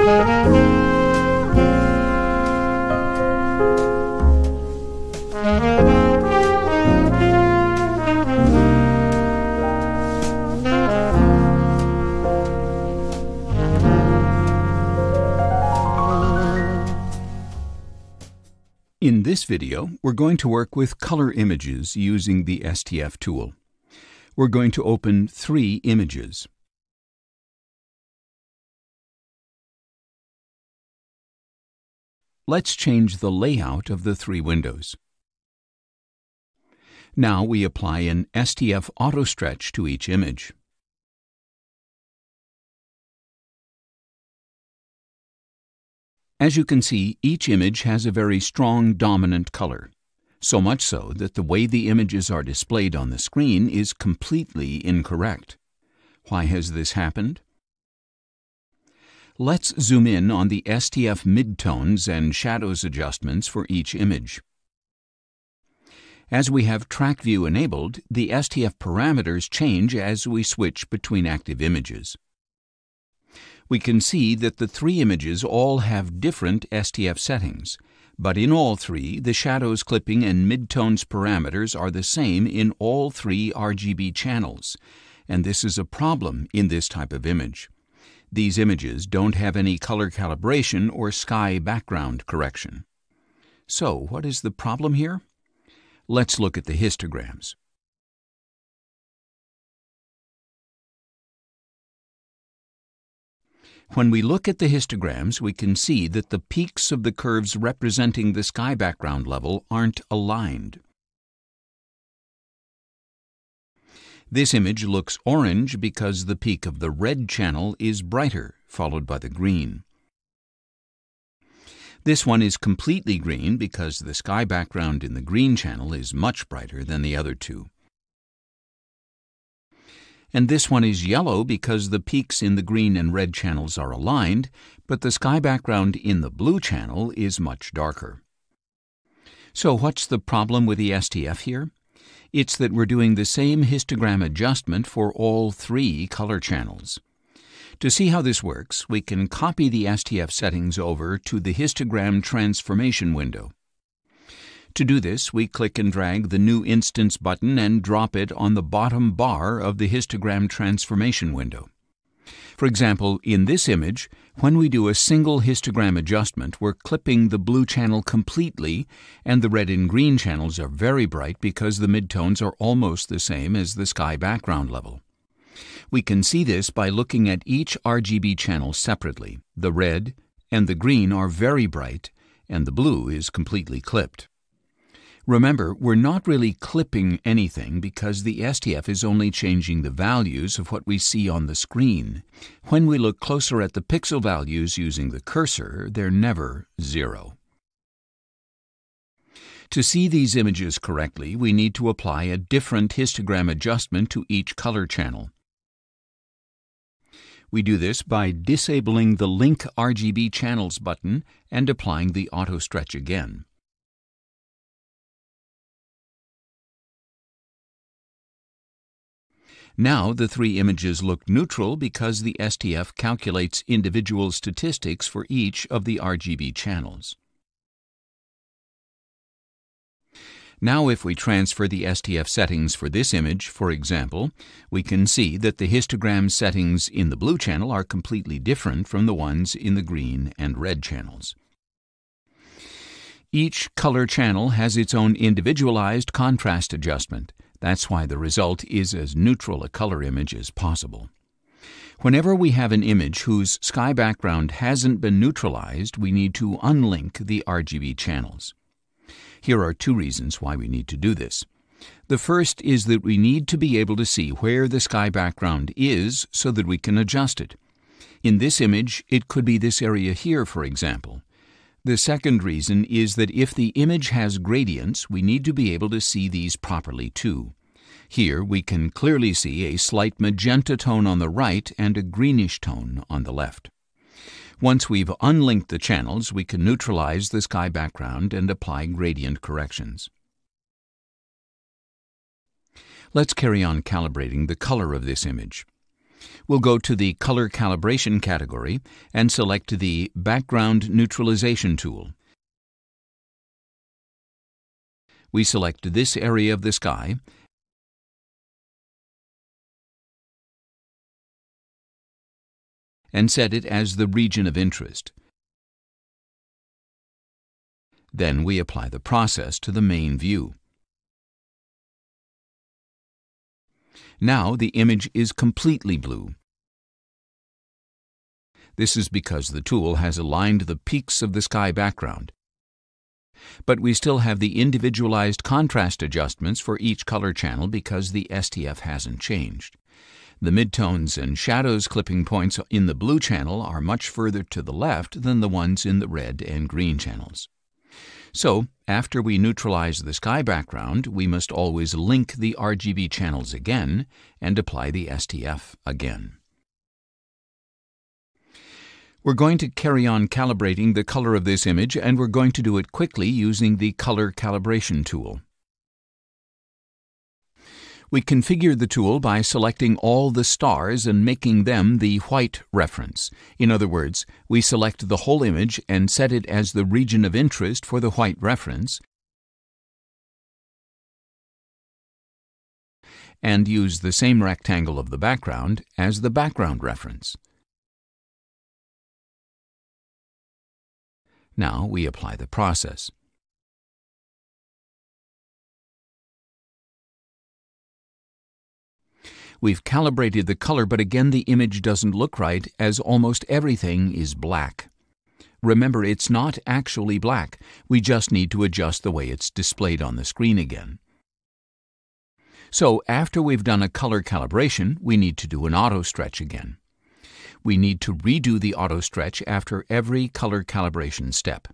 In this video, we're going to work with color images using the STF tool. We're going to open three images. Let's change the layout of the three windows. Now we apply an STF auto stretch to each image. As you can see, each image has a very strong dominant color, so much so that the way the images are displayed on the screen is completely incorrect. Why has this happened? Let's zoom in on the STF midtones and shadows adjustments for each image. As we have track view enabled, the STF parameters change as we switch between active images we can see that the three images all have different STF settings, but in all three, the shadows clipping and midtones parameters are the same in all three RGB channels, and this is a problem in this type of image. These images don't have any color calibration or sky background correction. So, what is the problem here? Let's look at the histograms. When we look at the histograms, we can see that the peaks of the curves representing the sky background level aren't aligned. This image looks orange because the peak of the red channel is brighter, followed by the green. This one is completely green because the sky background in the green channel is much brighter than the other two and this one is yellow because the peaks in the green and red channels are aligned, but the sky background in the blue channel is much darker. So what's the problem with the STF here? It's that we're doing the same histogram adjustment for all three color channels. To see how this works, we can copy the STF settings over to the histogram transformation window. To do this, we click and drag the New Instance button and drop it on the bottom bar of the histogram transformation window. For example, in this image, when we do a single histogram adjustment, we're clipping the blue channel completely, and the red and green channels are very bright because the midtones are almost the same as the sky background level. We can see this by looking at each RGB channel separately. The red and the green are very bright, and the blue is completely clipped. Remember, we're not really clipping anything because the STF is only changing the values of what we see on the screen. When we look closer at the pixel values using the cursor, they're never zero. To see these images correctly, we need to apply a different histogram adjustment to each color channel. We do this by disabling the Link RGB Channels button and applying the auto stretch again. Now the three images look neutral because the STF calculates individual statistics for each of the RGB channels. Now if we transfer the STF settings for this image, for example, we can see that the histogram settings in the blue channel are completely different from the ones in the green and red channels. Each color channel has its own individualized contrast adjustment, that's why the result is as neutral a color image as possible. Whenever we have an image whose sky background hasn't been neutralized, we need to unlink the RGB channels. Here are two reasons why we need to do this. The first is that we need to be able to see where the sky background is so that we can adjust it. In this image, it could be this area here, for example. The second reason is that if the image has gradients, we need to be able to see these properly too. Here we can clearly see a slight magenta tone on the right and a greenish tone on the left. Once we've unlinked the channels, we can neutralize the sky background and apply gradient corrections. Let's carry on calibrating the color of this image. We'll go to the Color Calibration category and select the Background Neutralization tool. We select this area of the sky and set it as the region of interest. Then we apply the process to the main view. Now the image is completely blue. This is because the tool has aligned the peaks of the sky background. But we still have the individualized contrast adjustments for each color channel because the STF hasn't changed. The midtones and shadows clipping points in the blue channel are much further to the left than the ones in the red and green channels. So, after we neutralize the sky background, we must always link the RGB channels again and apply the STF again. We're going to carry on calibrating the color of this image and we're going to do it quickly using the Color Calibration tool. We configure the tool by selecting all the stars and making them the white reference. In other words, we select the whole image and set it as the region of interest for the white reference, and use the same rectangle of the background as the background reference. Now we apply the process. We've calibrated the color, but again the image doesn't look right as almost everything is black. Remember, it's not actually black. We just need to adjust the way it's displayed on the screen again. So after we've done a color calibration, we need to do an auto stretch again we need to redo the auto stretch after every color calibration step.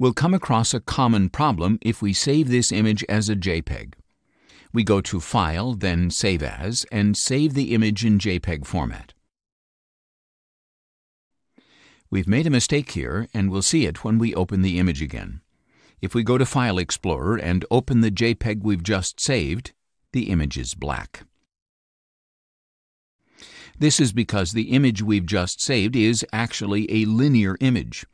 We'll come across a common problem if we save this image as a JPEG. We go to File, then Save As, and save the image in JPEG format. We've made a mistake here, and we'll see it when we open the image again. If we go to File Explorer and open the JPEG we've just saved, the image is black. This is because the image we've just saved is actually a linear image.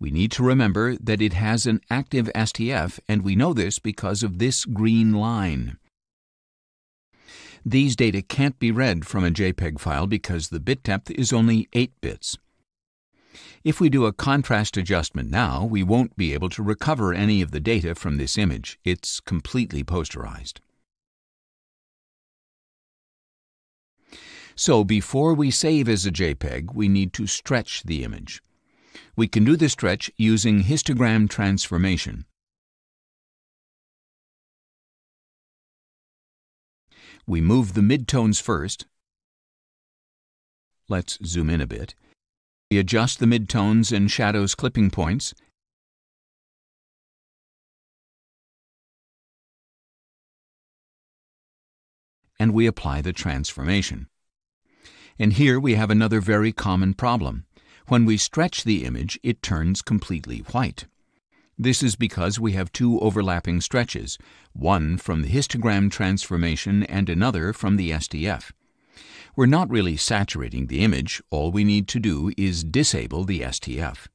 We need to remember that it has an active STF, and we know this because of this green line. These data can't be read from a JPEG file because the bit depth is only 8 bits. If we do a contrast adjustment now, we won't be able to recover any of the data from this image. It's completely posterized. So before we save as a JPEG, we need to stretch the image. We can do the stretch using histogram transformation. We move the midtones first. Let's zoom in a bit. We adjust the midtones and shadows clipping points and we apply the transformation. And here we have another very common problem. When we stretch the image, it turns completely white. This is because we have two overlapping stretches, one from the histogram transformation and another from the STF. We're not really saturating the image, all we need to do is disable the STF.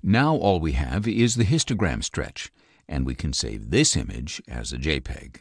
Now all we have is the histogram stretch, and we can save this image as a JPEG.